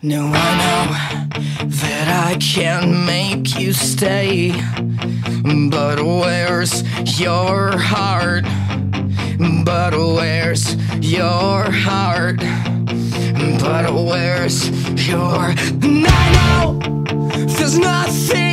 No, I know that I can't make you stay. But where's your heart? But where's your heart? But where's your. And I know there's nothing